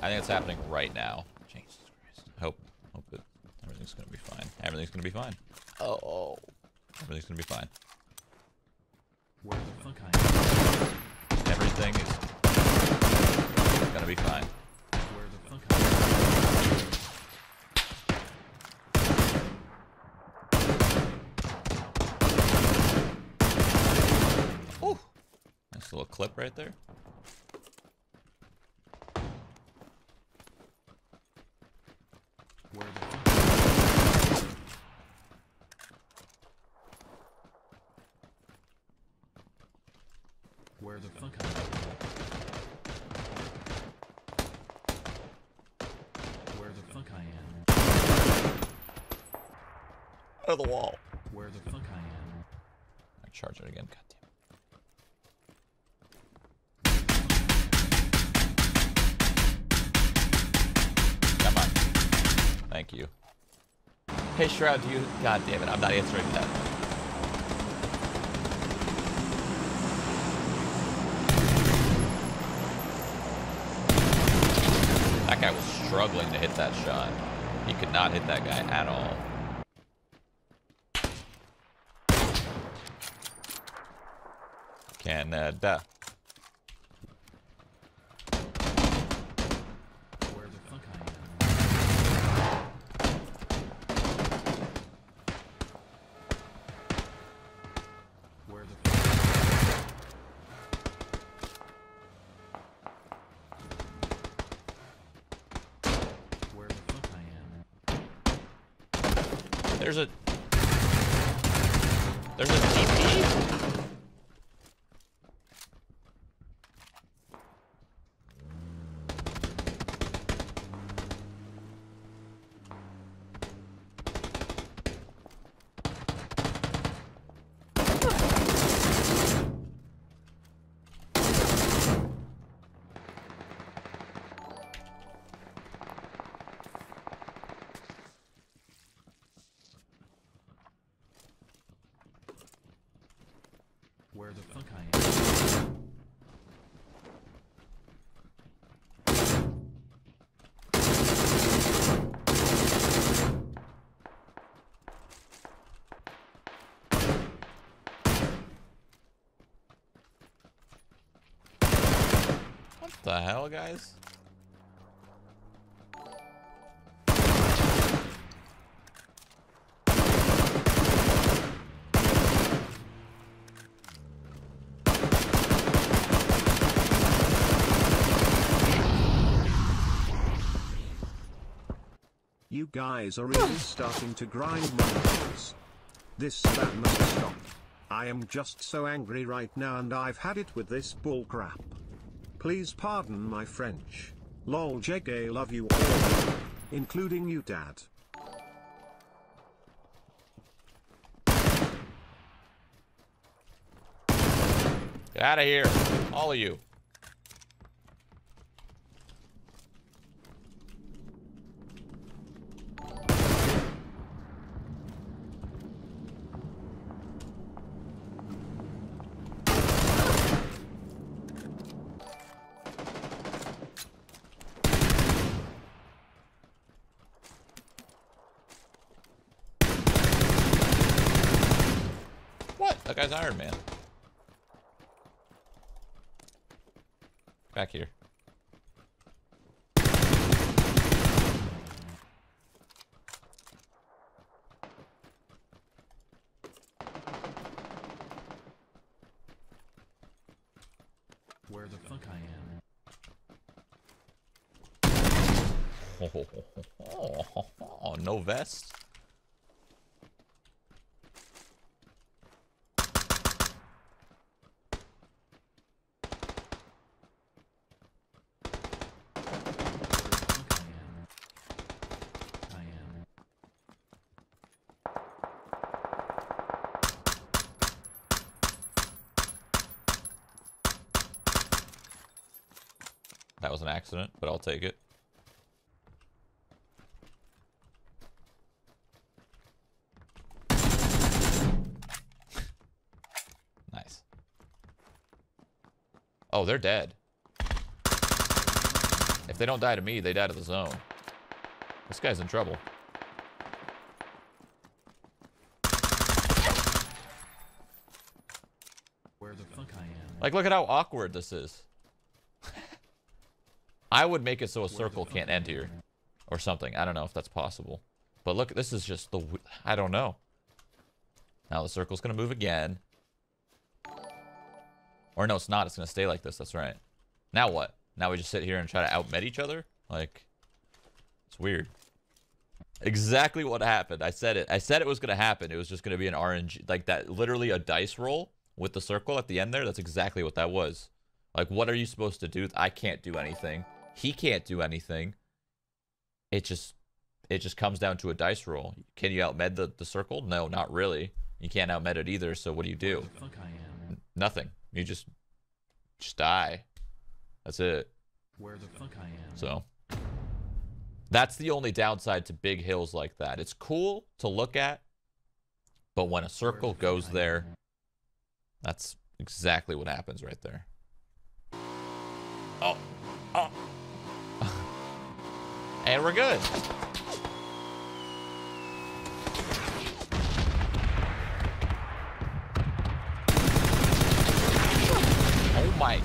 I think it's happening right now. Jesus Christ. I hope, hope that everything's gonna be fine. Everything's gonna be fine. Oh, oh. Everything's gonna be fine. Where the fuck I am? Everything is gonna be fine. Where the fuck I am? Ooh. Nice little clip right there. Where the fuck I am? Where the fuck I am? Where the fuck I am? Out of the wall. Where the fuck I am? I charge it again. God damn it. Come on. Thank you. Hey Shroud, do you? God damn it! I'm not answering that. That guy was struggling to hit that shot. He could not hit that guy at all. Canada. Uh, Where the fuck I am? Where the fuck Where the fuck I am? There's a. There's a TP? Where the fuck I am? What the hell, guys? You guys are really starting to grind my gears. This that must stop. I am just so angry right now and I've had it with this bullcrap. Please pardon my French. Lol JK love you all. Including you dad. Get out of here. All of you. What? That guy's Iron Man. Back here. Where the fuck I am? Oh, no vest. Where the fuck I am? I am. That was an accident, but I'll take it. nice. Oh, they're dead. If they don't die to me, they die to the zone. This guy's in trouble. Where the fuck I am? Like, look at how awkward this is. I would make it so a circle can't end here. Or something. I don't know if that's possible. But look, this is just the... I don't know. Now the circle's going to move again. Or no, it's not. It's going to stay like this. That's right. Now what? Now we just sit here and try to outmed each other? Like, it's weird. Exactly what happened. I said it. I said it was going to happen. It was just going to be an RNG. Like that, literally a dice roll with the circle at the end there. That's exactly what that was. Like, what are you supposed to do? I can't do anything. He can't do anything. It just, it just comes down to a dice roll. Can you outmed the, the circle? No, not really. You can't outmed it either. So what do you do? The fuck I am? Nothing. You just, just die. That's it. Where the fuck I am? So that's the only downside to big hills like that. It's cool to look at, but when a circle goes there, that's exactly what happens right there. Oh, oh. And we're good. Oh my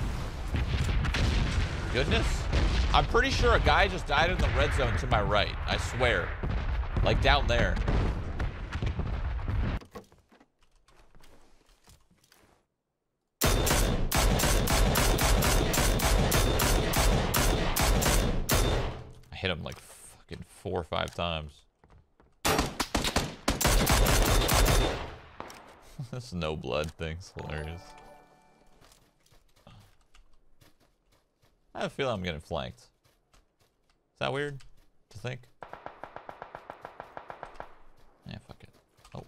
goodness. I'm pretty sure a guy just died in the red zone to my right. I swear. Like down there. Four or five times. this no blood thing's hilarious. I feeling I'm getting flanked. Is that weird to think? Yeah, fuck it. Oh.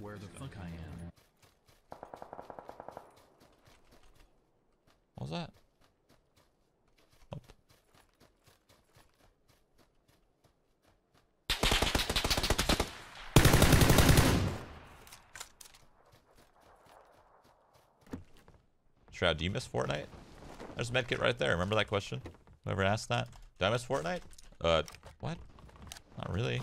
Where the fuck I am? What was that? Nope. Shroud, do you miss Fortnite? There's a medkit right there. Remember that question? Whoever asked that? Do I miss Fortnite? Uh, what? Not really.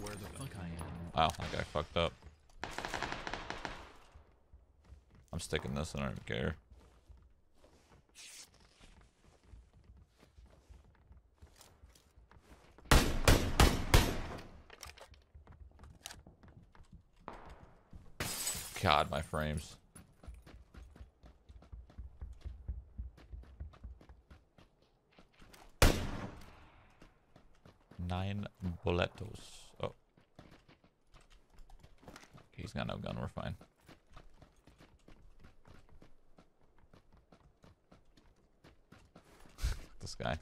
Where the fuck I guy fucked up. I'm sticking this, and I don't care. God, my frames. Nine boletos. He's got no gun, we're fine. this guy.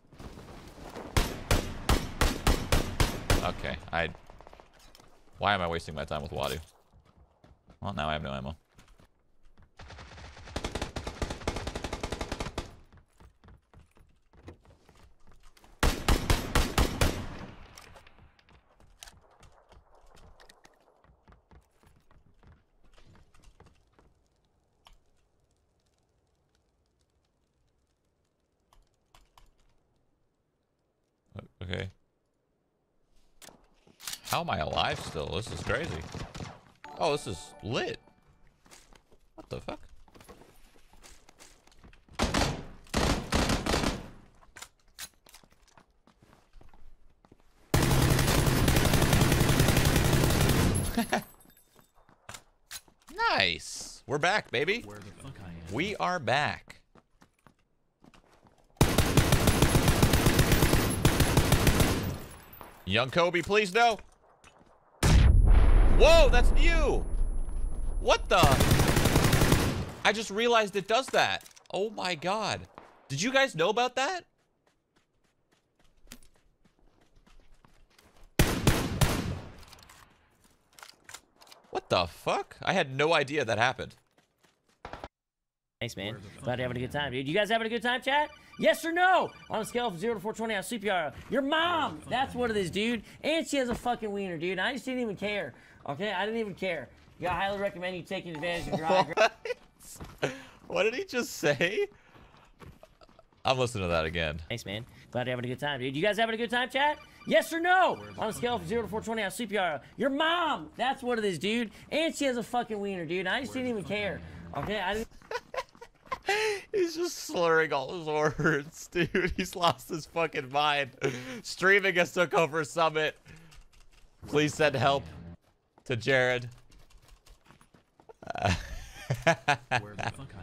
Okay, I... Why am I wasting my time with Wadu? Well, now I have no ammo. O- Okay. How am I alive still? This is crazy. Oh, this is lit. What the fuck? nice. We're back, baby. Where the fuck I am? We are back. Young Kobe, please no. Whoa, that's new! What the? I just realized it does that. Oh my god. Did you guys know about that? What the fuck? I had no idea that happened. Thanks, man. Glad you're having a good time, dude. You guys having a good time, chat? Yes or no? On a scale of 0 to 420, how CPR? Your mom! That's what it is, dude. And she has a fucking wiener, dude. I just didn't even care. Okay? I didn't even care. Yeah, I highly recommend you taking advantage of your high What did he just say? I'm listening to that again. Thanks, man. Glad you're having a good time, dude. You guys having a good time, chat? Yes or no? On a scale from 0 to 420, how CPR? Your mom! That's what it is, dude. And she has a fucking wiener, dude. I just didn't even care. Okay? I didn't... He's just slurring all his words, dude. He's lost his fucking mind. Streaming has took over Summit. Please send help to Jared. Fuck